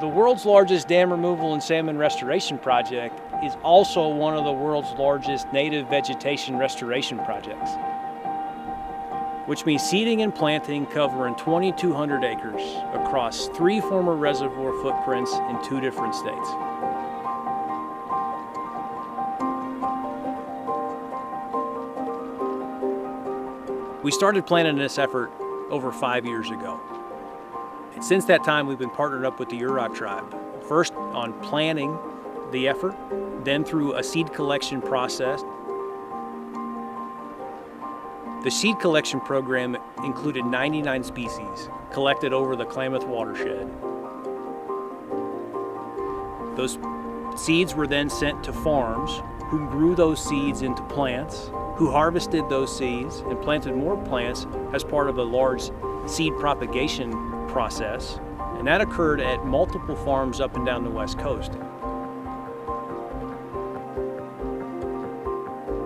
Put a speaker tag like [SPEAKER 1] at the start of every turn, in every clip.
[SPEAKER 1] The world's largest dam removal and salmon restoration project is also one of the world's largest native vegetation restoration projects, which means seeding and planting covering 2,200 acres across three former reservoir footprints in two different states. We started planning this effort over five years ago. And since that time, we've been partnered up with the Yurok tribe, first on planning the effort, then through a seed collection process. The seed collection program included 99 species collected over the Klamath watershed. Those seeds were then sent to farms who grew those seeds into plants, who harvested those seeds and planted more plants as part of a large seed propagation process, and that occurred at multiple farms up and down the West Coast.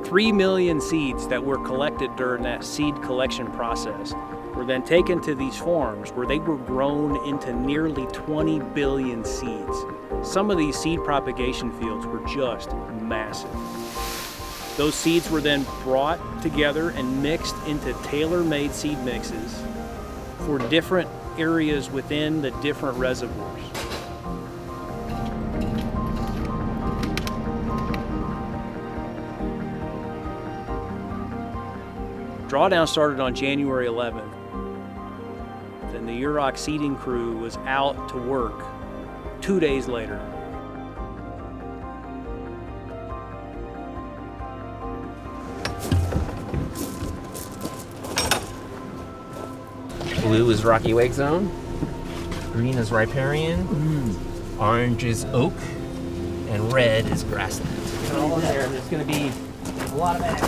[SPEAKER 1] Three million seeds that were collected during that seed collection process were then taken to these farms where they were grown into nearly 20 billion seeds. Some of these seed propagation fields were just massive. Those seeds were then brought together and mixed into tailor-made seed mixes for different areas within the different reservoirs. Drawdown started on January 11th. Then the Yurok seeding crew was out to work two days later.
[SPEAKER 2] Blue is Rocky Wake Zone. Green is riparian. Mm. Orange is oak. And red is grassland.
[SPEAKER 1] all in there. There's going to be a lot of eggs.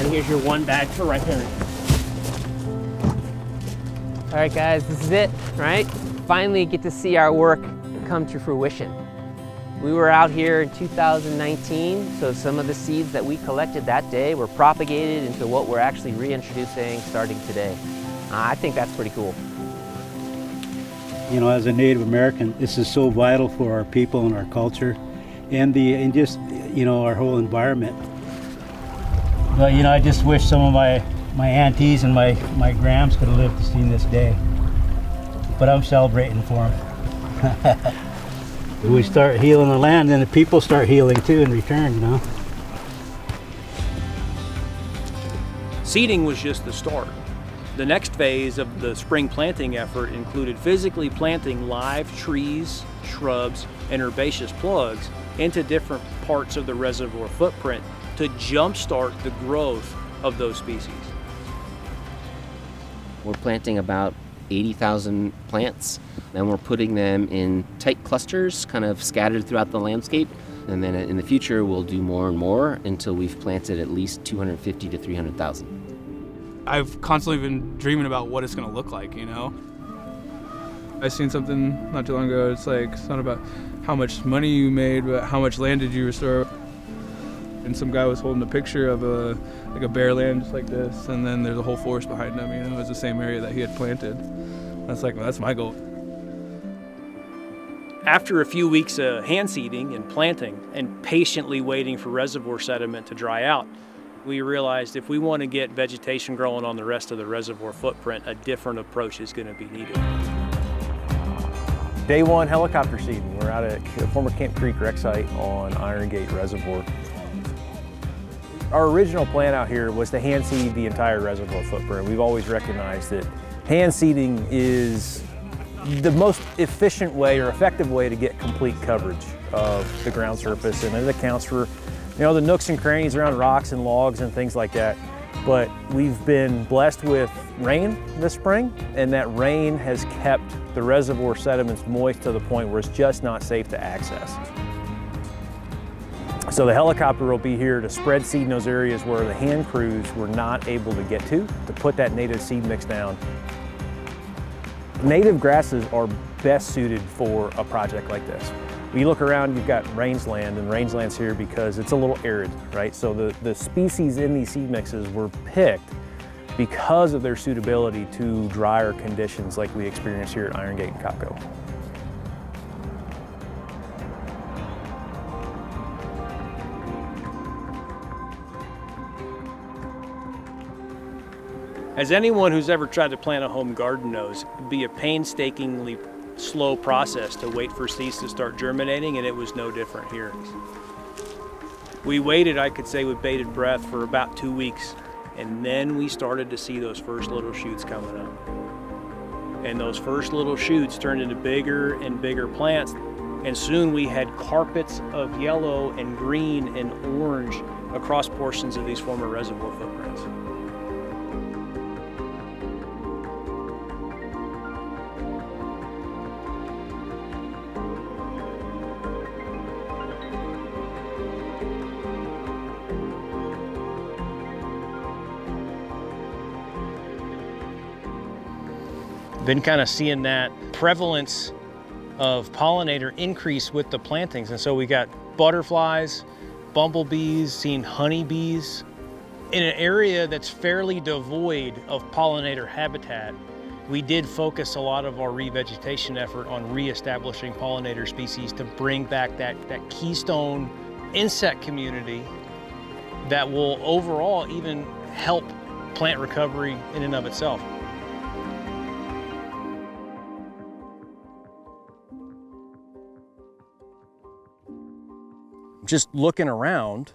[SPEAKER 1] And here's your one bag for riparian.
[SPEAKER 3] All right, guys, this is it, right? Finally get to see our work come to fruition. We were out here in 2019, so some of the seeds that we collected that day were propagated into what we're actually reintroducing starting today. Uh, I think that's pretty cool.
[SPEAKER 4] You know, as a Native American, this is so vital for our people and our culture and the and just you know our whole environment. But you know, I just wish some of my my aunties and my my grams could have lived to see this day. But I'm celebrating for them. we start healing the land, then the people start healing too in return, you know.
[SPEAKER 1] Seeding was just the start. The next phase of the spring planting effort included physically planting live trees, shrubs, and herbaceous plugs into different parts of the reservoir footprint to jumpstart the growth of those species.
[SPEAKER 2] We're planting about 80,000 plants and we're putting them in tight clusters kind of scattered throughout the landscape and then in the future we'll do more and more until we've planted at least 250 to 300,000.
[SPEAKER 5] I've constantly been dreaming about what it's going to look like, you know. I seen something not too long ago. It's like it's not about how much money you made, but how much land did you restore. And some guy was holding a picture of a like a bare land just like this, and then there's a whole forest behind him. You know, it's the same area that he had planted. That's like well, that's my goal.
[SPEAKER 1] After a few weeks of hand seeding and planting and patiently waiting for reservoir sediment to dry out, we realized if we want to get vegetation growing on the rest of the reservoir footprint, a different approach is going to be needed.
[SPEAKER 6] Day one helicopter seeding. We're out at former Camp Creek rec site on Iron Gate Reservoir. Our original plan out here was to hand seed the entire reservoir footprint. We've always recognized that hand seeding is the most efficient way or effective way to get complete coverage of the ground surface and it accounts for you know the nooks and crannies around rocks and logs and things like that but we've been blessed with rain this spring and that rain has kept the reservoir sediments moist to the point where it's just not safe to access. So the helicopter will be here to spread seed in those areas where the hand crews were not able to get to, to put that native seed mix down Native grasses are best suited for a project like this. When you look around, you've got rangeland, and rangeland's here because it's a little arid, right? So the, the species in these seed mixes were picked because of their suitability to drier conditions like we experience here at Iron Gate and Copco.
[SPEAKER 1] As anyone who's ever tried to plant a home garden knows, it'd be a painstakingly slow process to wait for seeds to start germinating, and it was no different here. We waited, I could say, with bated breath for about two weeks, and then we started to see those first little shoots coming up. And those first little shoots turned into bigger and bigger plants, and soon we had carpets of yellow and green and orange across portions of these former reservoir footprints. Been kind of seeing that prevalence of pollinator increase with the plantings. And so we got butterflies, bumblebees, seeing honeybees. In an area that's fairly devoid of pollinator habitat, we did focus a lot of our revegetation effort on reestablishing pollinator species to bring back that, that keystone insect community that will overall even help plant recovery in and of itself. Just looking around,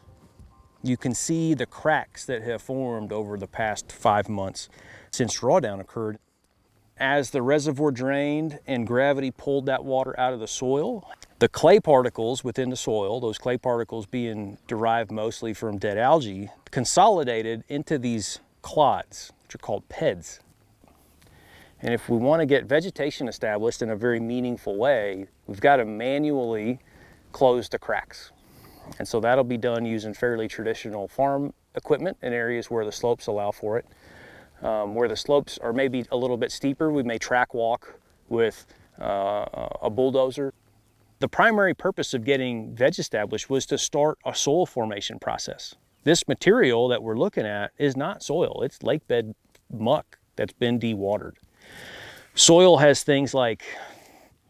[SPEAKER 1] you can see the cracks that have formed over the past five months since drawdown occurred. As the reservoir drained and gravity pulled that water out of the soil, the clay particles within the soil, those clay particles being derived mostly from dead algae, consolidated into these clods, which are called PEDs. And if we want to get vegetation established in a very meaningful way, we've got to manually close the cracks. And so that'll be done using fairly traditional farm equipment in areas where the slopes allow for it. Um, where the slopes are maybe a little bit steeper, we may track walk with uh, a bulldozer. The primary purpose of getting veg established was to start a soil formation process. This material that we're looking at is not soil, it's lake bed muck that's been dewatered. Soil has things like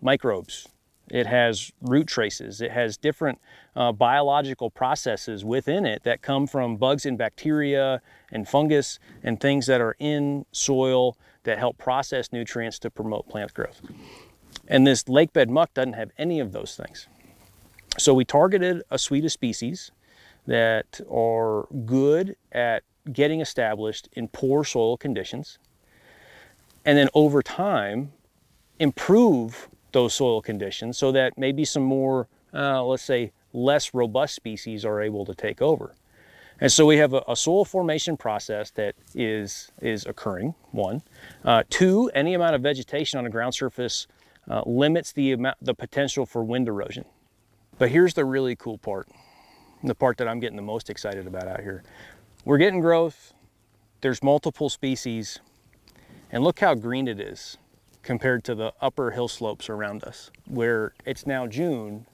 [SPEAKER 1] microbes, it has root traces. It has different uh, biological processes within it that come from bugs and bacteria and fungus and things that are in soil that help process nutrients to promote plant growth. And this lakebed muck doesn't have any of those things. So we targeted a suite of species that are good at getting established in poor soil conditions. And then over time, improve those soil conditions so that maybe some more, uh, let's say, less robust species are able to take over. And so we have a, a soil formation process that is, is occurring, one. Uh, two, any amount of vegetation on a ground surface uh, limits the, amount, the potential for wind erosion. But here's the really cool part, the part that I'm getting the most excited about out here. We're getting growth, there's multiple species, and look how green it is compared to the upper hill slopes around us, where it's now June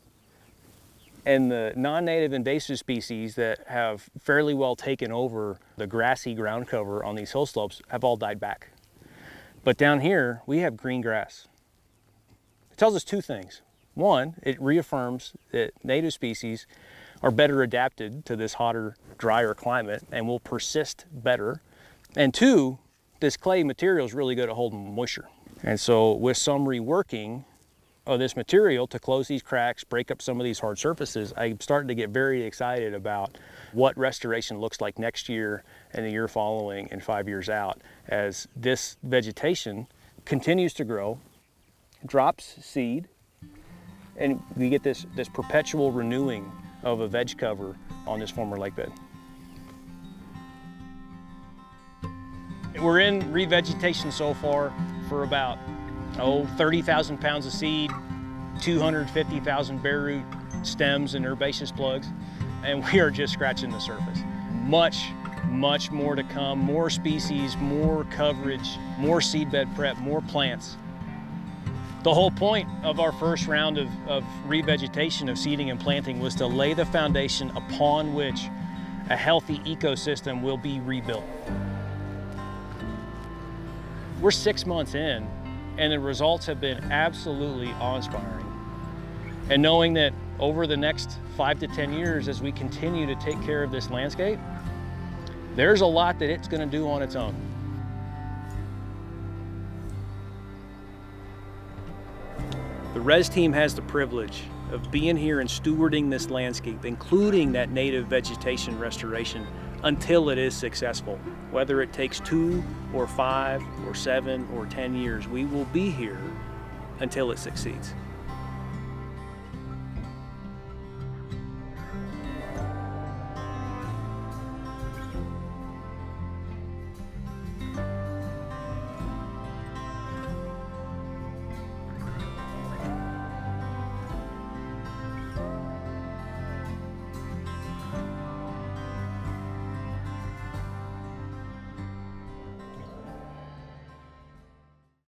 [SPEAKER 1] and the non-native invasive species that have fairly well taken over the grassy ground cover on these hill slopes have all died back. But down here, we have green grass. It tells us two things. One, it reaffirms that native species are better adapted to this hotter, drier climate and will persist better. And two, this clay material is really good at holding moisture. And so with some reworking of this material to close these cracks, break up some of these hard surfaces, I'm starting to get very excited about what restoration looks like next year and the year following and five years out as this vegetation continues to grow, drops seed, and we get this, this perpetual renewing of a veg cover on this former lake bed. We're in revegetation so far for about, oh, 30,000 pounds of seed, 250,000 bare root stems and herbaceous plugs, and we are just scratching the surface. Much, much more to come, more species, more coverage, more seedbed prep, more plants. The whole point of our first round of, of revegetation of seeding and planting was to lay the foundation upon which a healthy ecosystem will be rebuilt. We're six months in, and the results have been absolutely awe-inspiring. And knowing that over the next five to 10 years, as we continue to take care of this landscape, there's a lot that it's gonna do on its own. The RES team has the privilege of being here and stewarding this landscape, including that native vegetation restoration until it is successful. Whether it takes two or five or seven or 10 years, we will be here until it succeeds.